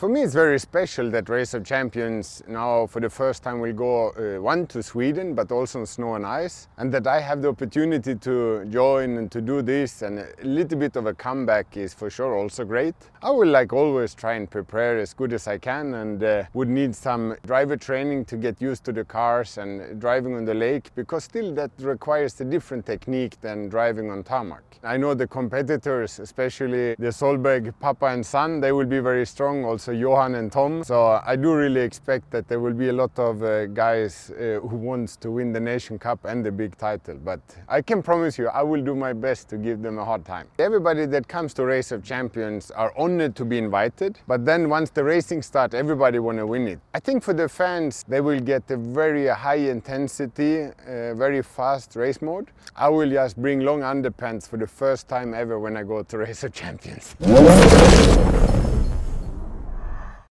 For me, it's very special that Race of Champions now for the first time will go uh, one to Sweden, but also on snow and ice, and that I have the opportunity to join and to do this, and a little bit of a comeback is for sure also great. I will, like always, try and prepare as good as I can, and uh, would need some driver training to get used to the cars and driving on the lake, because still that requires a different technique than driving on tarmac. I know the competitors, especially the Solberg Papa and son, they will be very strong also also Johan and Tom. So I do really expect that there will be a lot of uh, guys uh, who wants to win the Nation Cup and the big title. But I can promise you, I will do my best to give them a hard time. Everybody that comes to Race of Champions are honored to be invited. But then once the racing starts, everybody want to win it. I think for the fans, they will get a very high intensity, uh, very fast race mode. I will just bring long underpants for the first time ever when I go to Race of Champions.